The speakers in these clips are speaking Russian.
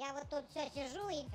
Я вот тут все сижу и...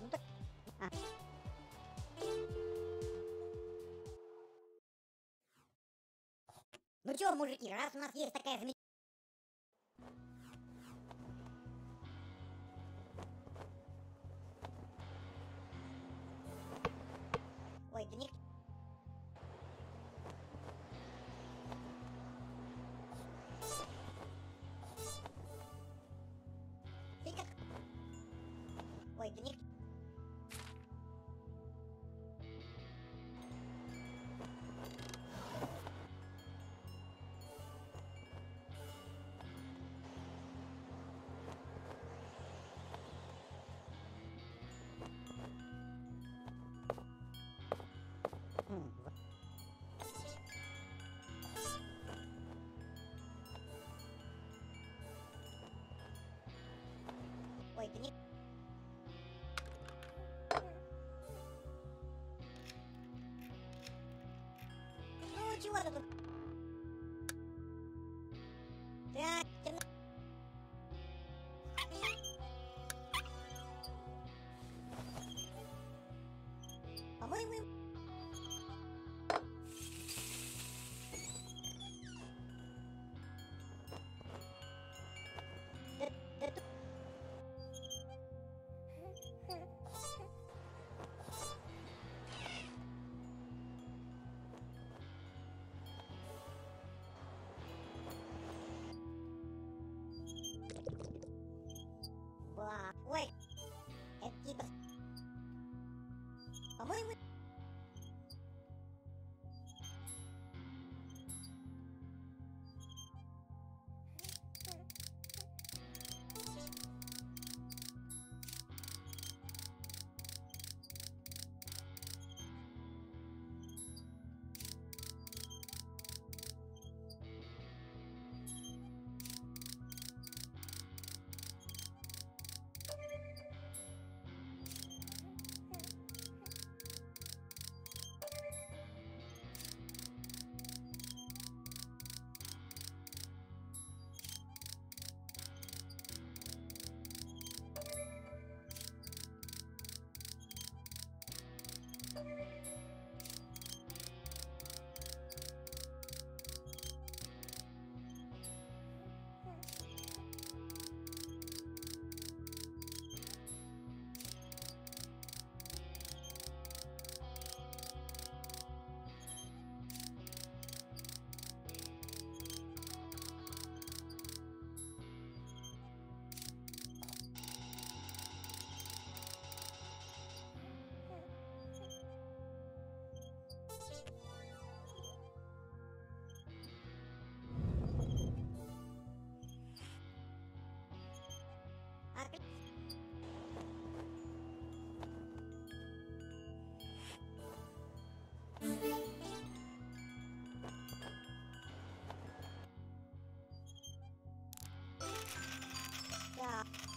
Ну так... а. Ну чё, мужики, раз у нас есть такая замечательная... Ну, чего ты тут? Wait. Yeah.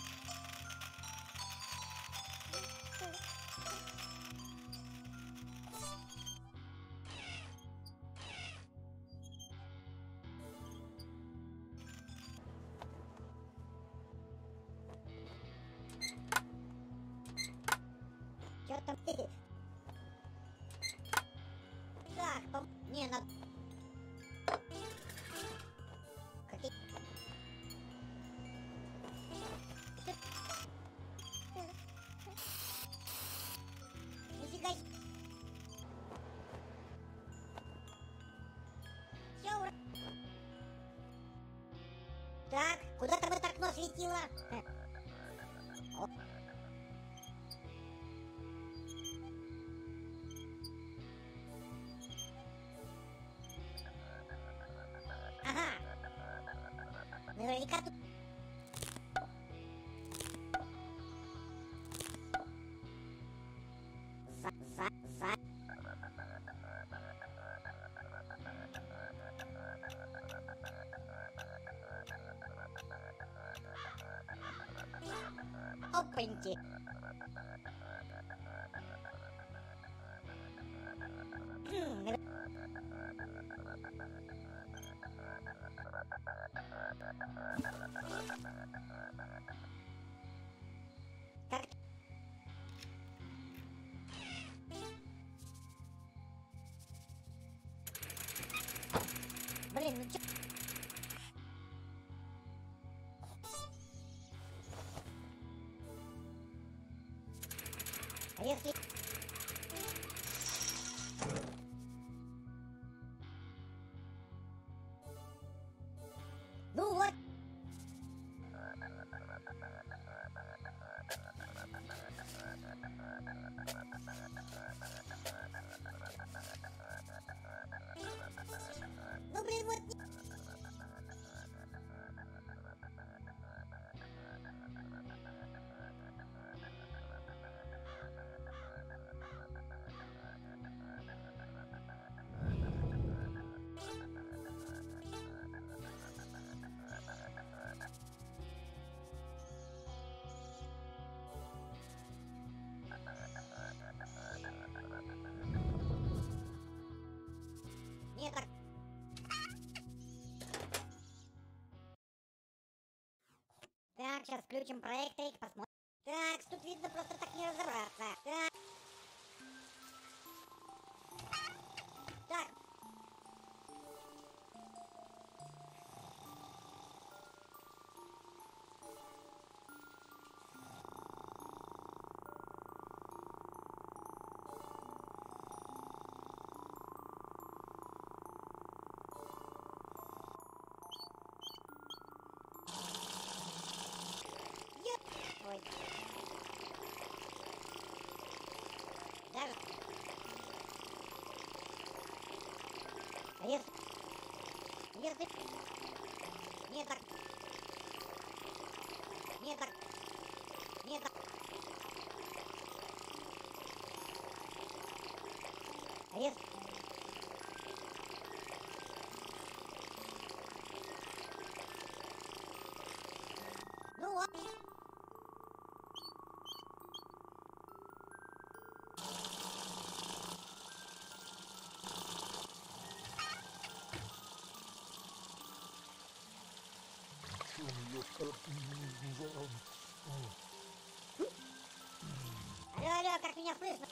Так, куда-то вы так нос летела? it. А Так, сейчас включим проекторик, посмотрим. Так, тут видно просто так не разобраться. Так. Так. Ёп. Ой. Даже... Нет. Нет, так... Нет, Алло, алло, как меня слышно?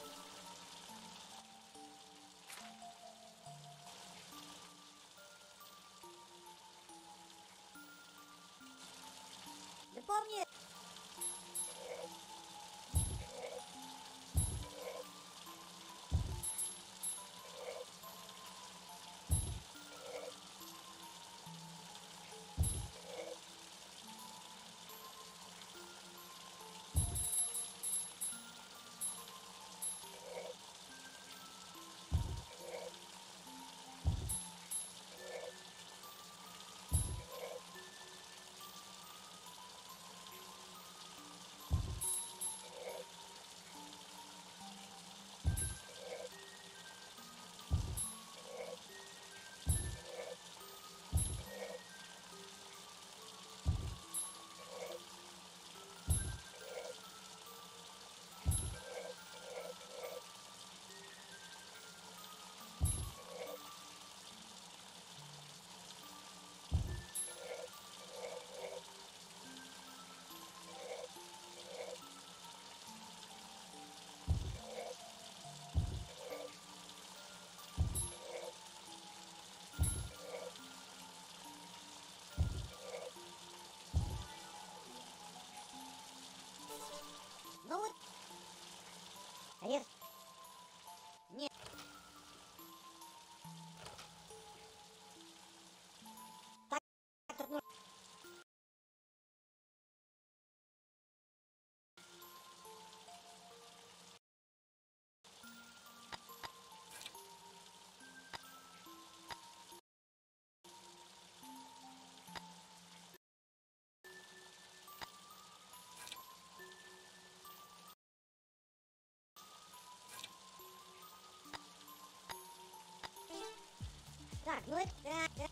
Ну это так, так.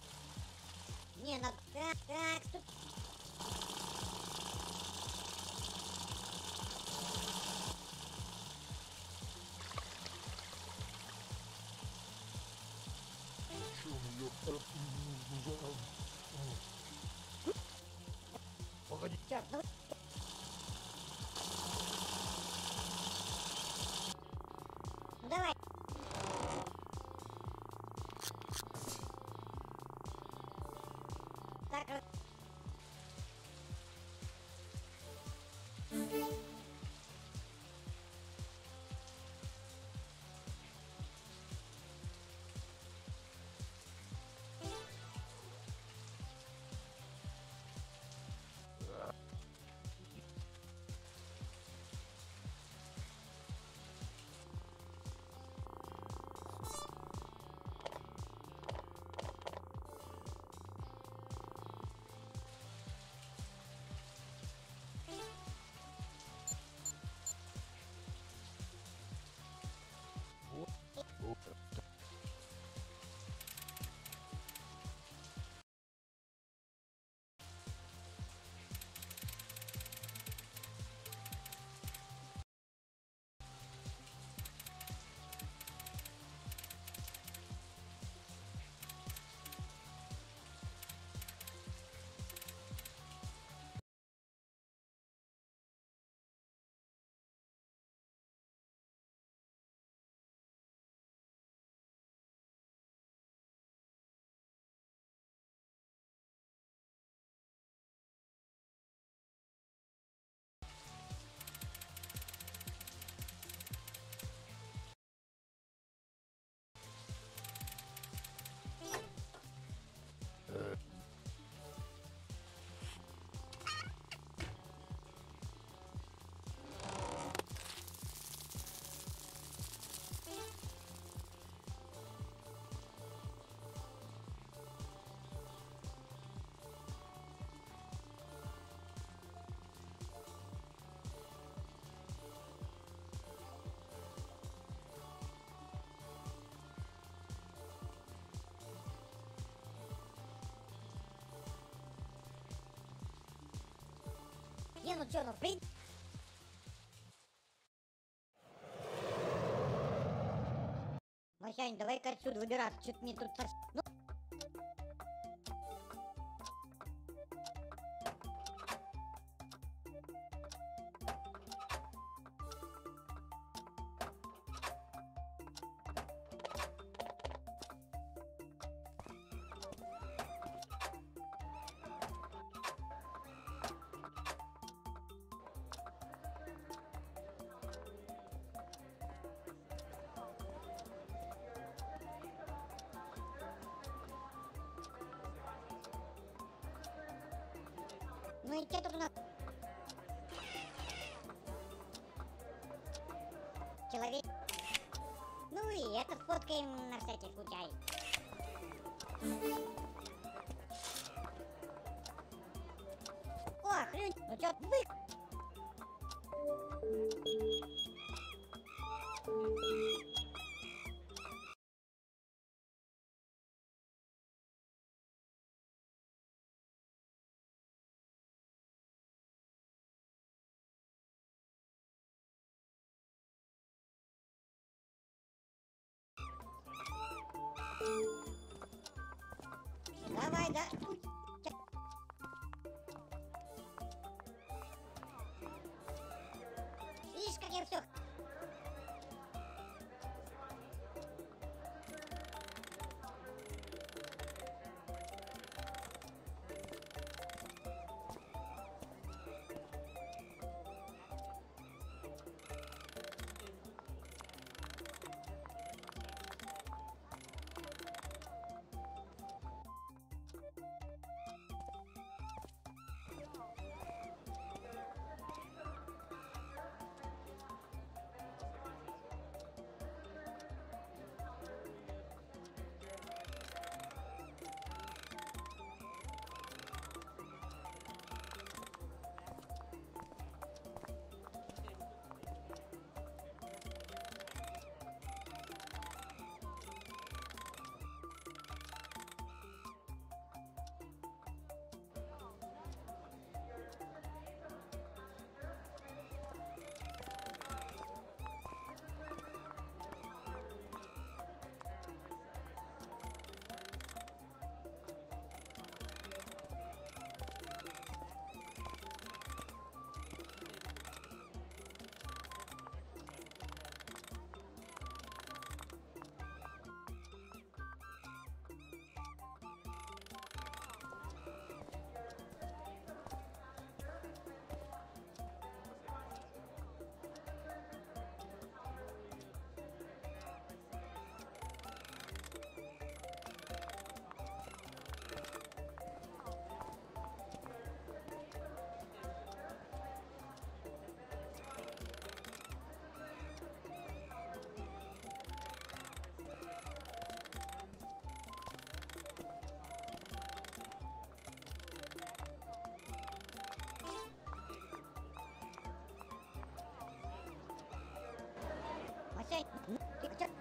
Не, надо так, так, стоп. Погоди. Так, Не, ну чё, ну в принципе... Масянь, давай-ка отсюда выбираться, что-то мне тут... сос- Ну... Что тут у нас? Человек. Ну и это сфоткаем на всякий случай. Видишь,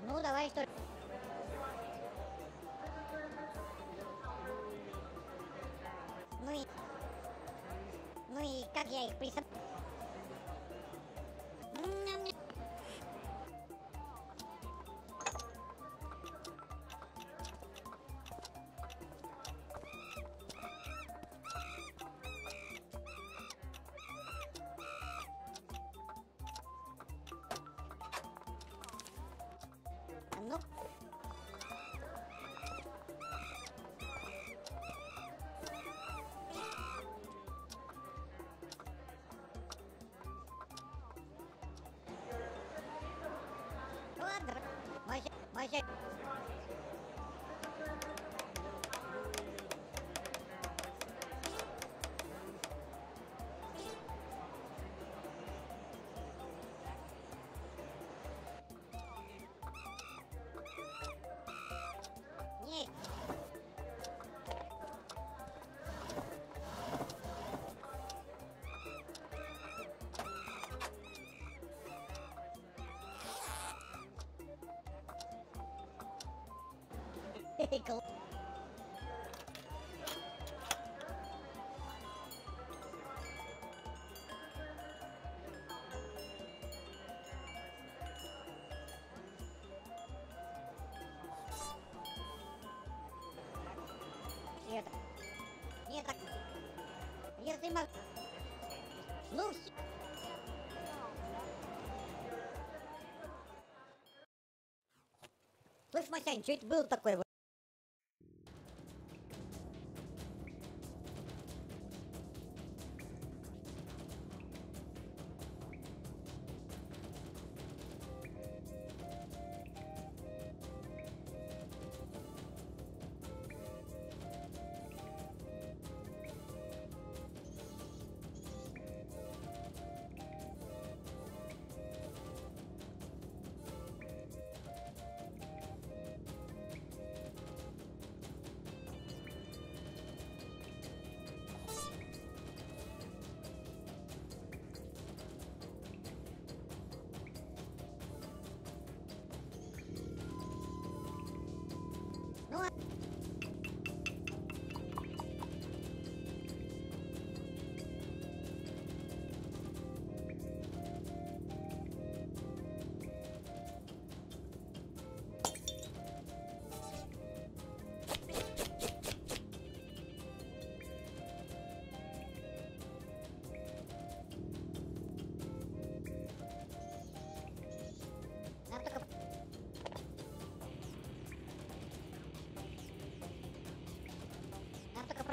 Ну, давай, что. Ну и... Ну и как я их присоб... Мы... Ну, с- Слышь, Масянь, что это было такое?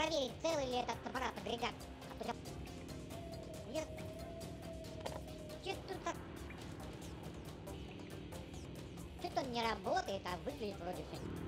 Проверить, целый ли этот аппарат, агрегат. Я-. Чё-то так... Что-то он не работает, а выглядит вроде все.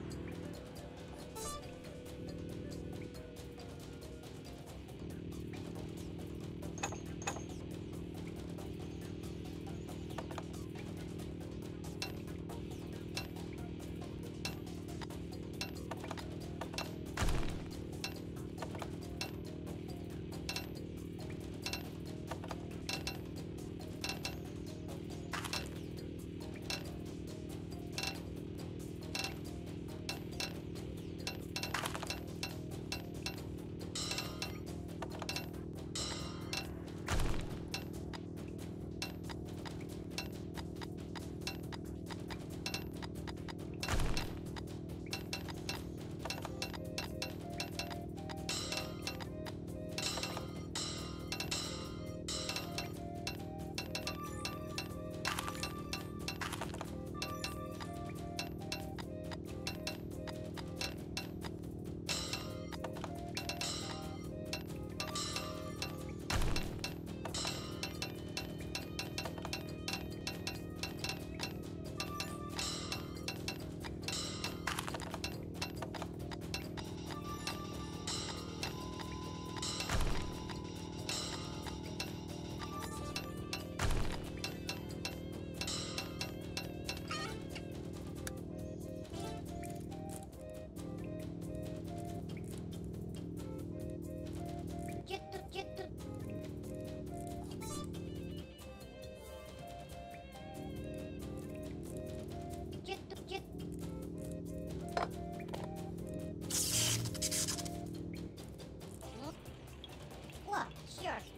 черт!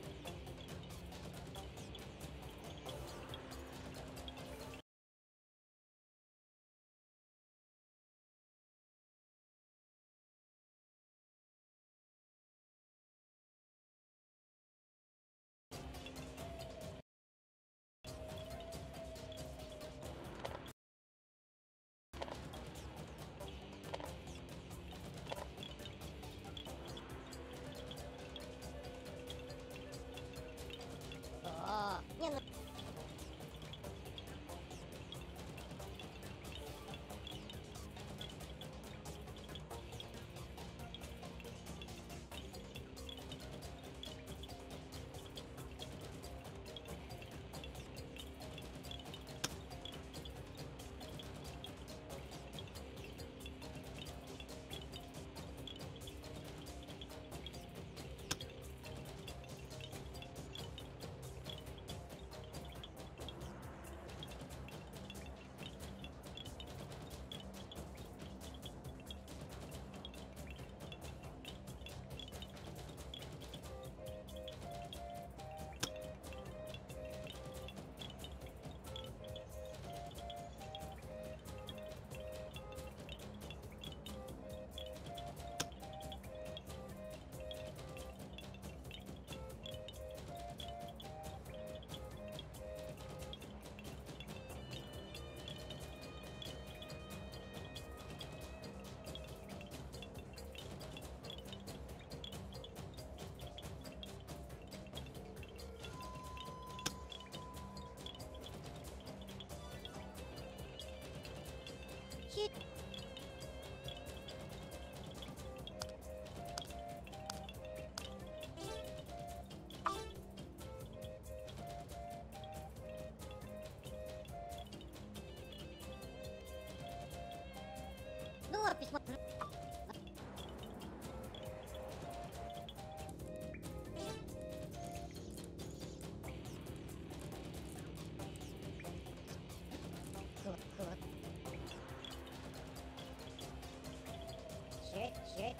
Я...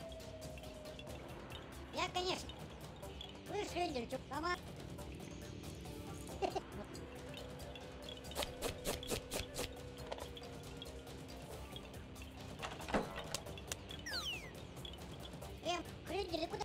Я, конечно, вышвырнул сама. Эм, крылья, куда?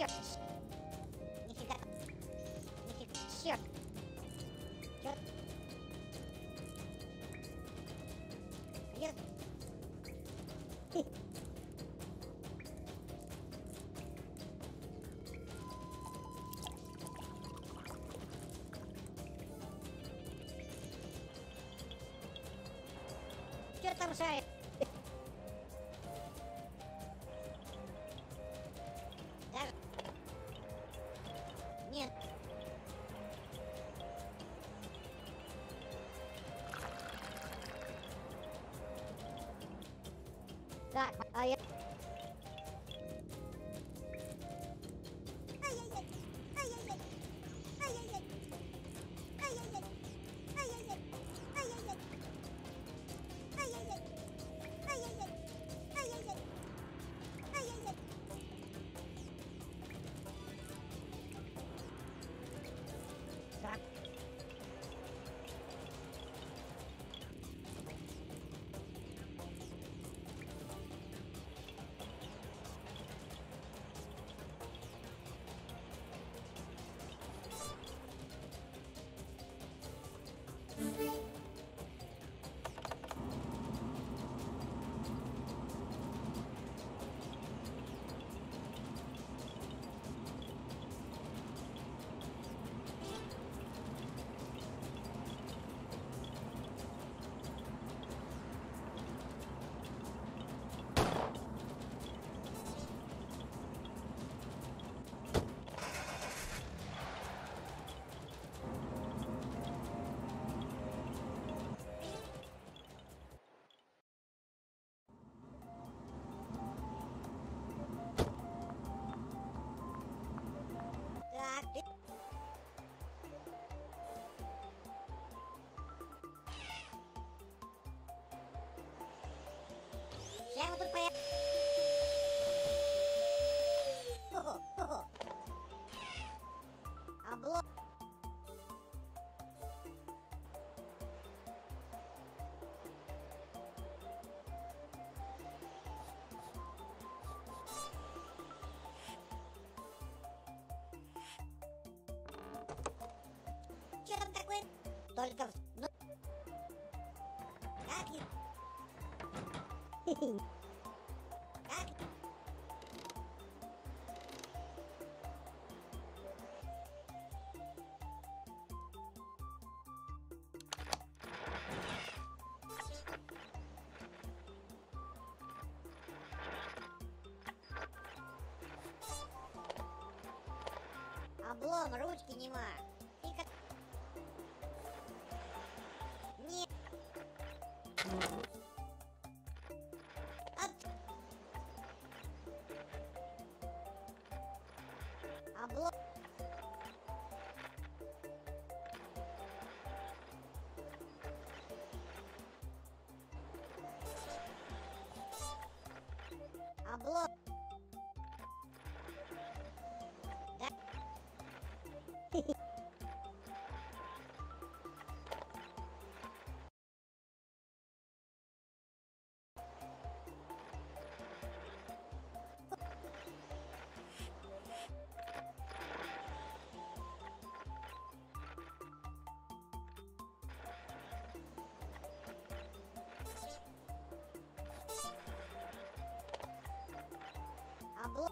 Черт. Нифига. Нифига. Черт. Черт. Черт. Что там шарит? Только. Ну... Как я... Как? Облом, ручки нема. Ooh. 很多。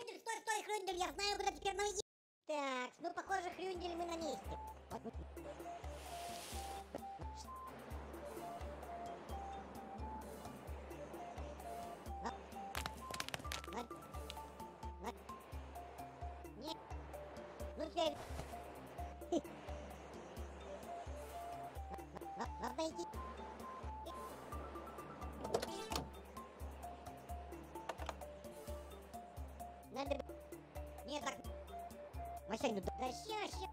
Хрюндель, стой, стой, хрюндель, я знаю, куда теперь нам идти. Так, ну похоже, хрюндель мы на месте. Вот. На- на- на- Не. Ну теперь. На- на- Надо идти. Ну да ща,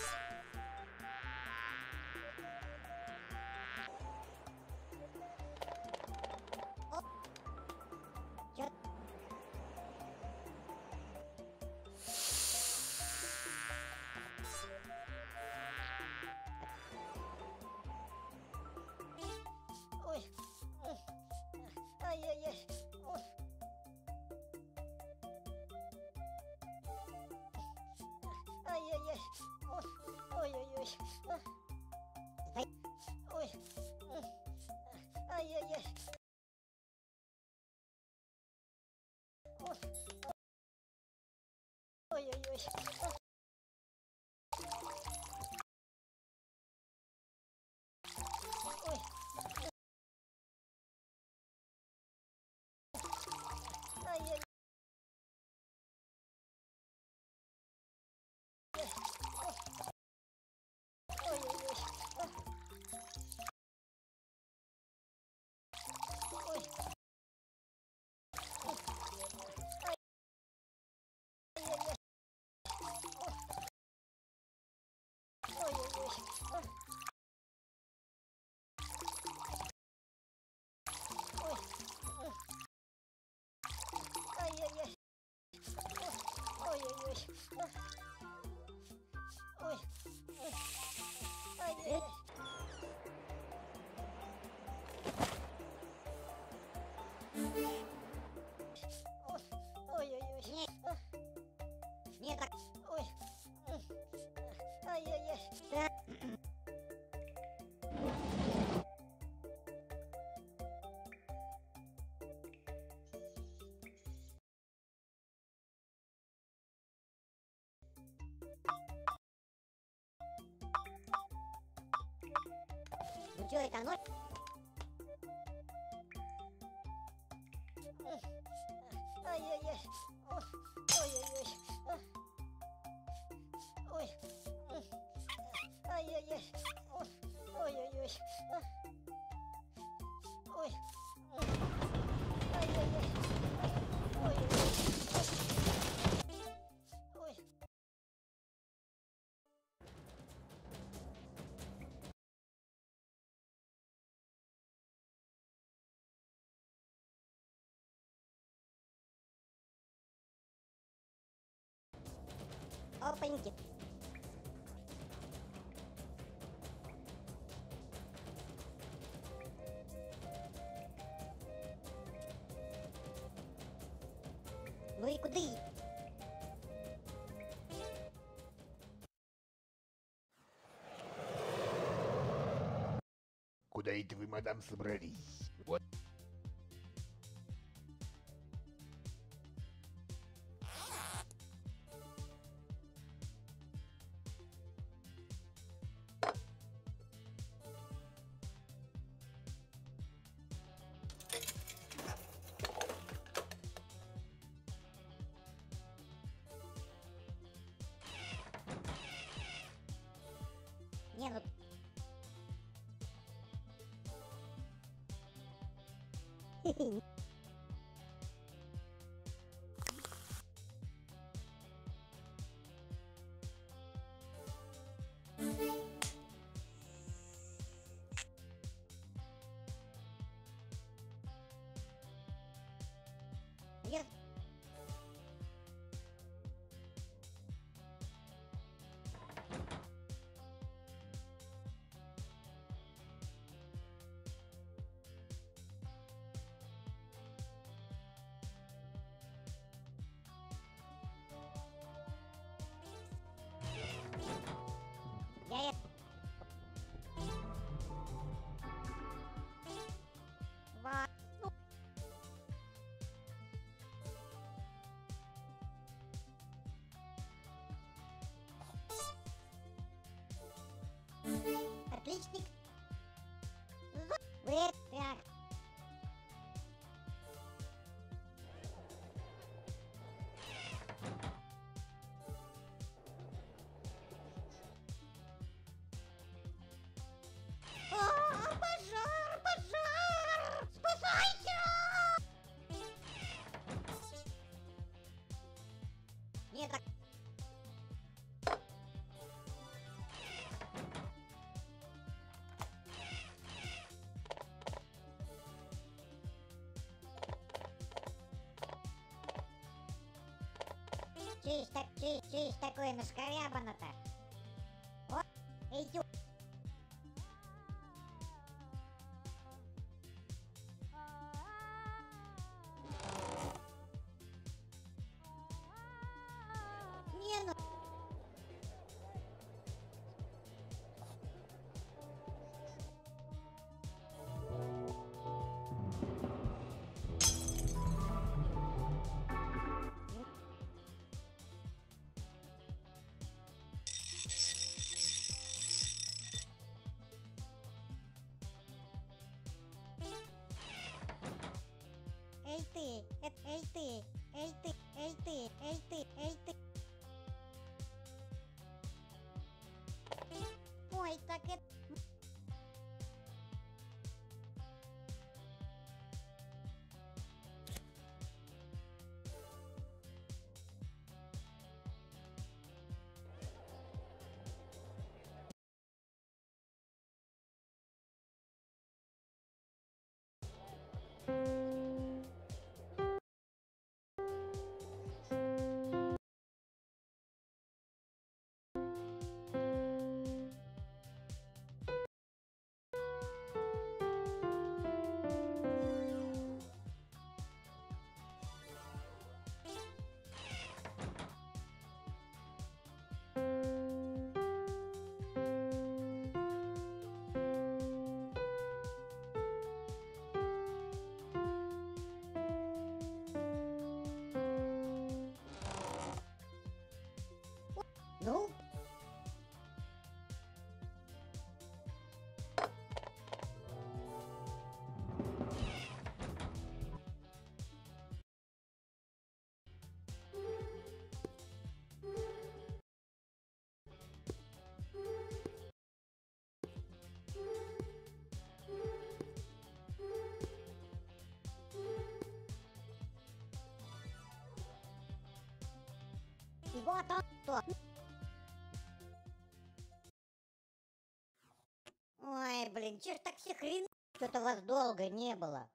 Чё? Thank you. Ну что это, ноль? Ай-яй-яй. О, Ой-ой-ой. А. Ой. М. Ай-яй-яй. О, Ой-ой-ой. А. Ой. Опаньки. Ну и куды? Куда это вы, мадам, собрались? thing. Чись, так, чись, чись такое наскорябано-то. ты, э, эй ты, эй ты, эй ты, эй ты, эй ты. Ой, так это... Кто. Ой, блин, че ж так все хрен... Что-то вас долго не было.